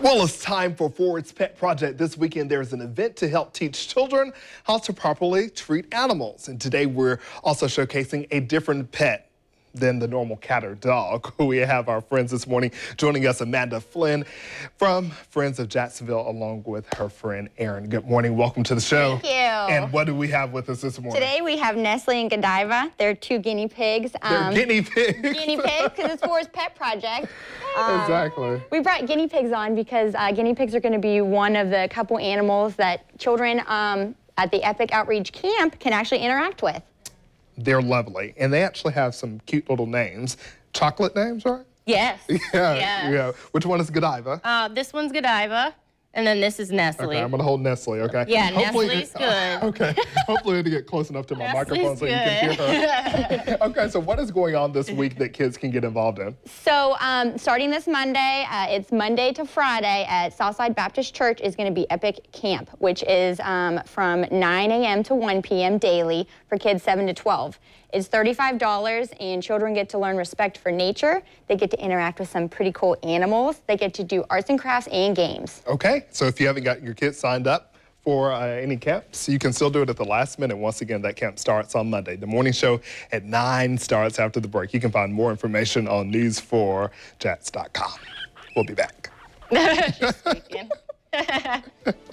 Well, it's time for 4's Pet Project. This weekend, there's an event to help teach children how to properly treat animals. And today, we're also showcasing a different pet than the normal cat or dog. We have our friends this morning joining us, Amanda Flynn from Friends of Jacksonville, along with her friend Erin. Good morning. Welcome to the show. Thank you. And what do we have with us this morning? Today we have Nestle and Godiva. They're two guinea pigs. They're um, guinea pigs. Guinea pigs, because it's for his Pet Project. Um, exactly. We brought guinea pigs on because uh, guinea pigs are going to be one of the couple animals that children um, at the Epic Outreach Camp can actually interact with. They're lovely, and they actually have some cute little names. Chocolate names, right? Yes. Yeah. Yes. Yeah. Which one is Godiva? Uh, this one's Godiva. And then this is Nestle. Okay, I'm gonna hold Nestle. Okay. Yeah, Hopefully, Nestle's good. okay. Hopefully, to get close enough to my microphone so you can hear her. okay. So, what is going on this week that kids can get involved in? So, um, starting this Monday, uh, it's Monday to Friday at Southside Baptist Church is going to be Epic Camp, which is um, from 9 a.m. to 1 p.m. daily for kids 7 to 12. It's $35 and children get to learn respect for nature. They get to interact with some pretty cool animals. They get to do arts and crafts and games. Okay, so if you haven't got your kids signed up for uh, any camps, you can still do it at the last minute. Once again, that camp starts on Monday. The morning show at 9 starts after the break. You can find more information on news4jax.com. We'll be back.